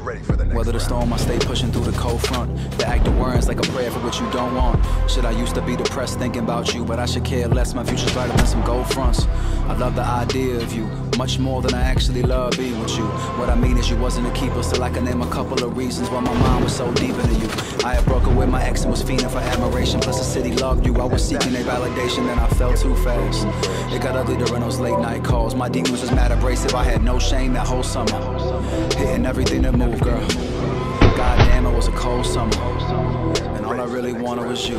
ready for the next Weather the storm, I stay pushing through the cold front. The act of words like a prayer for what you don't want. Shit, I used to be depressed thinking about you, but I should care less. My future's brighter than some gold fronts. I love the idea of you, much more than I actually love being with you. What I mean is you wasn't a keeper, so I can name a couple of reasons why my mind was so deep into you. I had broke up with my ex and was fiending for admiration, plus the city loved you. I was seeking a validation, and I fell too fast. It got ugly during those late night calls. My demons was mad abrasive, I had no shame that whole summer. Hitting everything that moved, girl. God damn, it was a cold summer. I really wanted was you.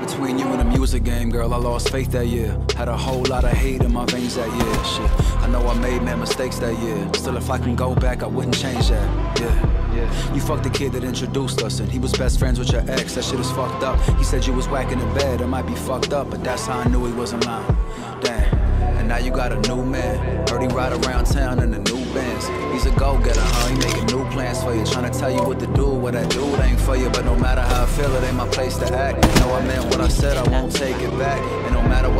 Between you and the music game, girl, I lost faith that year. Had a whole lot of hate in my veins that year. Shit, know I made mad mistakes that year. Still, if I can go back, I wouldn't change that. Yeah. Yeah. You fucked the kid that introduced us, and he was best friends with your ex. That shit is fucked up. He said you was whacking in bed. It might be fucked up, but that's how I knew he wasn't lying. Damn. And now you got a new man. Heard he ride around town in the new bands. He's a go-getter, huh? He making new plans for you. Trying to tell you what to do. What that dude ain't for you. But no matter how I feel, it ain't my place to act. No, I meant what I said, I won't take it back. And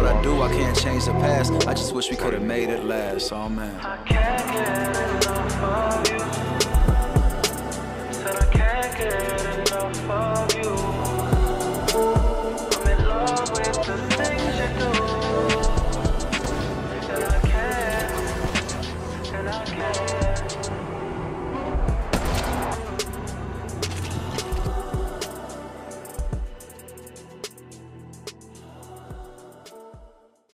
what I do, I can't change the past. I just wish we could've made it last. Oh man. I can't get enough of you. Said I can't get enough of you. I'm in love with the things you do. And I can't, and I can't.